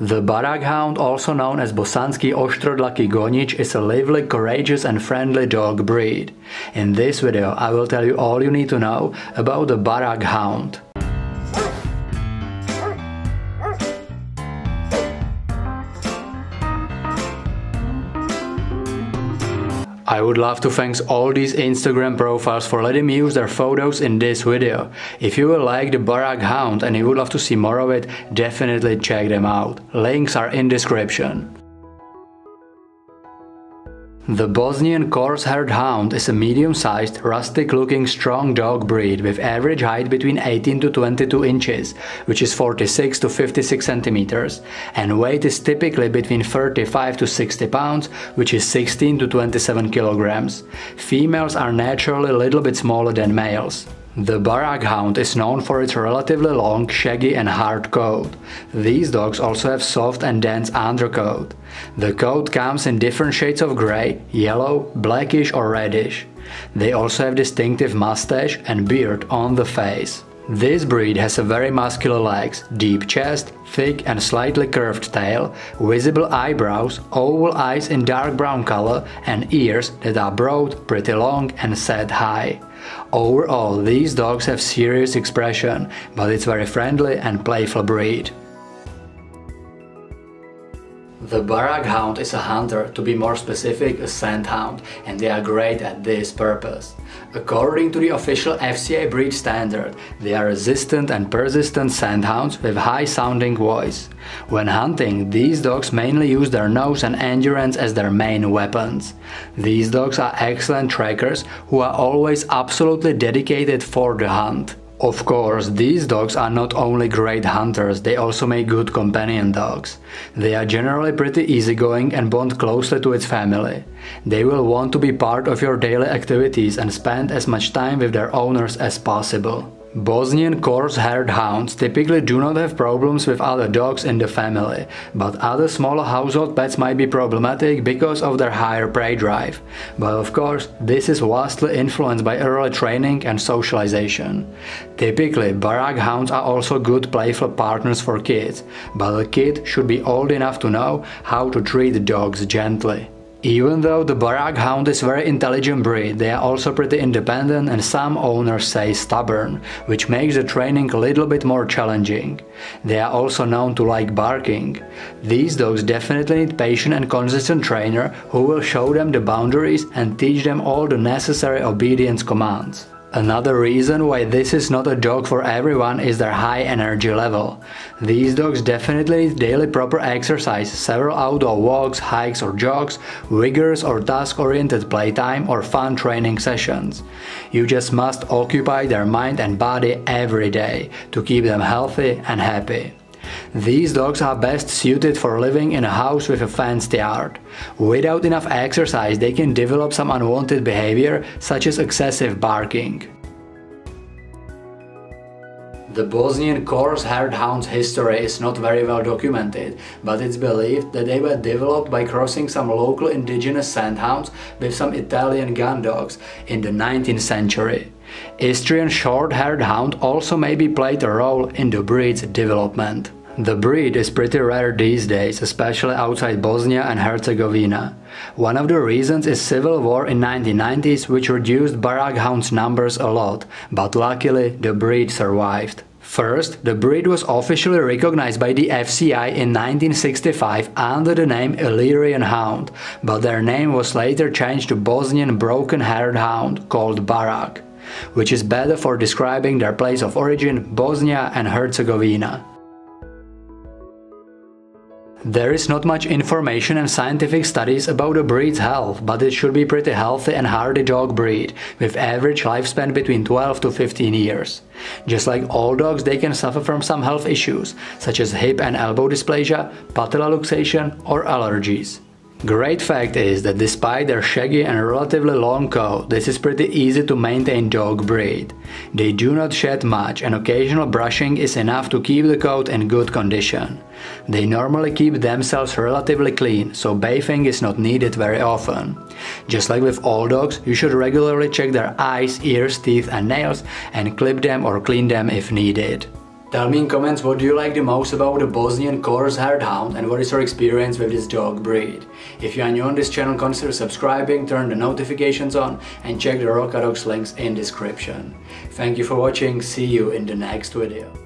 The Barak Hound, also known as Bosanski Oštrodlaki Gonič, is a lively, courageous and friendly dog breed. In this video I will tell you all you need to know about the Barak I would love to thank all these Instagram profiles for letting me use their photos in this video. If you will like the Barak Hound and you would love to see more of it, definitely check them out. Links are in description. The Bosnian Coarse-haired Hound is a medium-sized, rustic-looking strong dog breed with average height between 18 to 22 inches, which is 46 to 56 centimeters, and weight is typically between 35 to 60 pounds, which is 16 to 27 kilograms. Females are naturally a little bit smaller than males. The Barak Hound is known for its relatively long, shaggy and hard coat. These dogs also have soft and dense undercoat. The coat comes in different shades of grey, yellow, blackish or reddish. They also have distinctive mustache and beard on the face. This breed has a very muscular legs, deep chest, thick and slightly curved tail, visible eyebrows, oval eyes in dark brown color and ears that are broad, pretty long and set high. Overall, these dogs have serious expression, but it's very friendly and playful breed. The Barak Hound is a hunter, to be more specific a scent hound, and they are great at this purpose. According to the official FCI breed standard, they are resistant and persistent scent hounds with high sounding voice. When hunting, these dogs mainly use their nose and endurance as their main weapons. These dogs are excellent trackers who are always absolutely dedicated for the hunt. Of course, these dogs are not only great hunters, they also make good companion dogs. They are generally pretty easygoing and bond closely to its family. They will want to be part of your daily activities and spend as much time with their owners as possible. Bosnian coarse-haired hounds typically do not have problems with other dogs in the family, but other smaller household pets might be problematic because of their higher prey drive. But of course, this is vastly influenced by early training and socialization. Typically, Barak hounds are also good playful partners for kids, but a kid should be old enough to know how to treat dogs gently. Even though the Barak Hound is very intelligent breed, they are also pretty independent and some owners say stubborn, which makes the training a little bit more challenging. They are also known to like barking. These dogs definitely need patient and consistent trainer who will show them the boundaries and teach them all the necessary obedience commands. Another reason why this is not a dog for everyone is their high energy level. These dogs definitely need daily proper exercise, several outdoor walks, hikes or jogs, vigorous or task-oriented playtime or fun training sessions. You just must occupy their mind and body every day to keep them healthy and happy. These dogs are best suited for living in a house with a fenced yard. Without enough exercise, they can develop some unwanted behavior, such as excessive barking. The Bosnian coarse-haired hound's history is not very well documented, but it's believed that they were developed by crossing some local indigenous scenthounds with some Italian gun dogs in the 19th century. Istrian short-haired hound also maybe played a role in the breed's development. The breed is pretty rare these days, especially outside Bosnia and Herzegovina. One of the reasons is civil war in 1990s which reduced Barak hounds numbers a lot, but luckily the breed survived. First, the breed was officially recognized by the FCI in 1965 under the name Illyrian Hound, but their name was later changed to Bosnian Broken-Haired Hound called Barak, which is better for describing their place of origin, Bosnia and Herzegovina. There is not much information and scientific studies about a breed's health, but it should be pretty healthy and hardy dog breed, with average lifespan between 12 to 15 years. Just like all dogs, they can suffer from some health issues, such as hip and elbow dysplasia, patella luxation or allergies. Great fact is that despite their shaggy and relatively long coat, this is pretty easy to maintain dog breed. They do not shed much and occasional brushing is enough to keep the coat in good condition. They normally keep themselves relatively clean, so bathing is not needed very often. Just like with all dogs, you should regularly check their eyes, ears, teeth and nails and clip them or clean them if needed. Tell me in comments what do you like the most about the Bosnian Coarse Haired Hound and what is your experience with this dog breed. If you are new on this channel consider subscribing, turn the notifications on and check the Rocadog's links in description. Thank you for watching, see you in the next video.